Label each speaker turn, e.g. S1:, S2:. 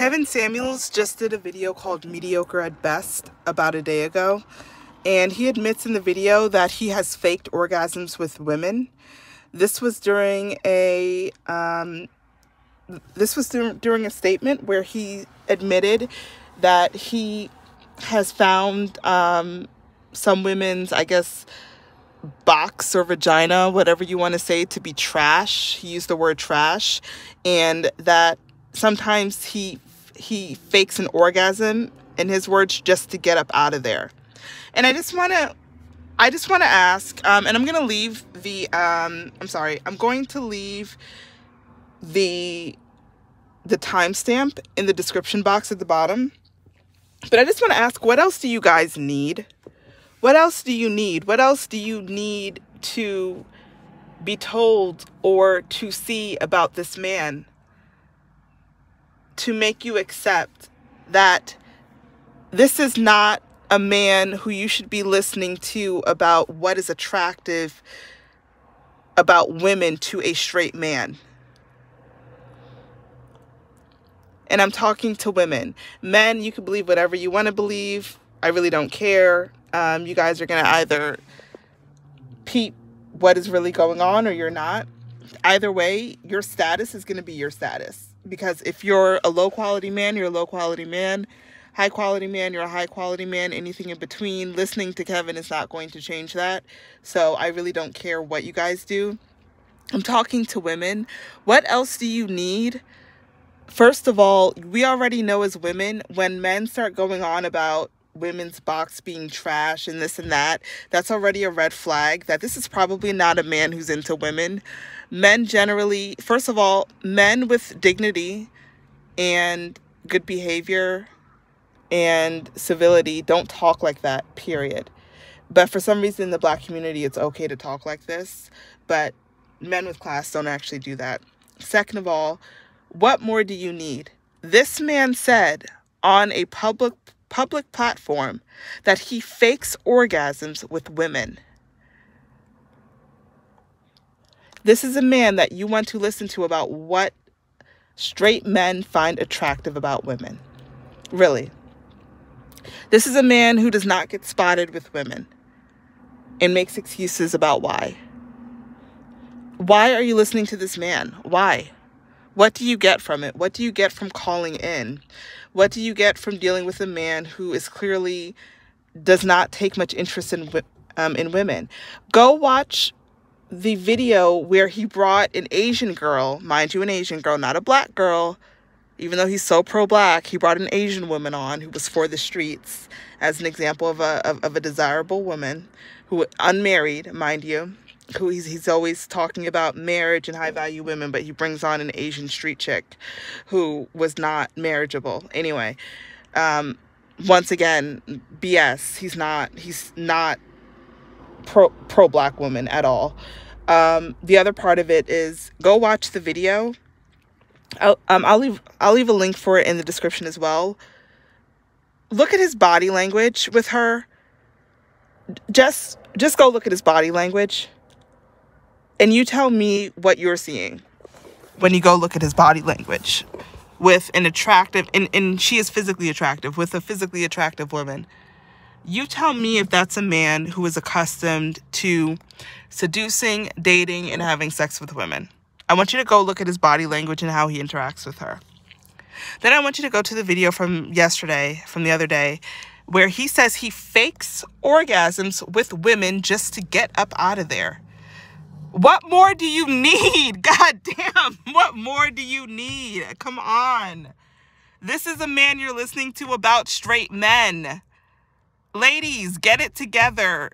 S1: Kevin Samuels just did a video called Mediocre at Best about a day ago. And he admits in the video that he has faked orgasms with women. This was during a um, this was during a statement where he admitted that he has found um, some women's, I guess, box or vagina, whatever you want to say, to be trash. He used the word trash, and that sometimes he he fakes an orgasm in his words just to get up out of there. And I just want to I just want to ask um, and I'm going to leave the um, I'm sorry. I'm going to leave the the timestamp in the description box at the bottom. But I just want to ask what else do you guys need? What else do you need? What else do you need to be told or to see about this man to make you accept that this is not a man who you should be listening to about what is attractive about women to a straight man. And I'm talking to women. Men, you can believe whatever you want to believe. I really don't care. Um, you guys are going to either peep what is really going on or you're not. Either way, your status is going to be your status because if you're a low quality man, you're a low quality man. High quality man, you're a high quality man. Anything in between, listening to Kevin is not going to change that. So I really don't care what you guys do. I'm talking to women. What else do you need? First of all, we already know as women, when men start going on about women's box being trash and this and that, that's already a red flag that this is probably not a man who's into women men generally, first of all, men with dignity and good behavior and civility don't talk like that, period. But for some reason in the black community, it's okay to talk like this. But men with class don't actually do that. Second of all, what more do you need? This man said on a public public platform that he fakes orgasms with women. This is a man that you want to listen to about what straight men find attractive about women. Really. This is a man who does not get spotted with women and makes excuses about why. Why are you listening to this man? Why? What do you get from it? What do you get from calling in? What do you get from dealing with a man who is clearly does not take much interest in um, in women? Go watch the video where he brought an Asian girl, mind you, an Asian girl, not a black girl, even though he's so pro-black, he brought an Asian woman on who was for the streets as an example of a of, of a desirable woman who unmarried, mind you, who he's he's always talking about marriage and high value women, but he brings on an Asian street chick who was not marriageable. Anyway, um, once again, BS. He's not he's not pro pro black woman at all. Um, the other part of it is go watch the video. I'll, um, I'll leave I'll leave a link for it in the description as well. Look at his body language with her. Just just go look at his body language. And you tell me what you're seeing when you go look at his body language with an attractive and, and she is physically attractive with a physically attractive woman. You tell me if that's a man who is accustomed to seducing, dating, and having sex with women. I want you to go look at his body language and how he interacts with her. Then I want you to go to the video from yesterday, from the other day, where he says he fakes orgasms with women just to get up out of there. What more do you need? God damn, what more do you need? Come on. This is a man you're listening to about straight men. Ladies, get it together.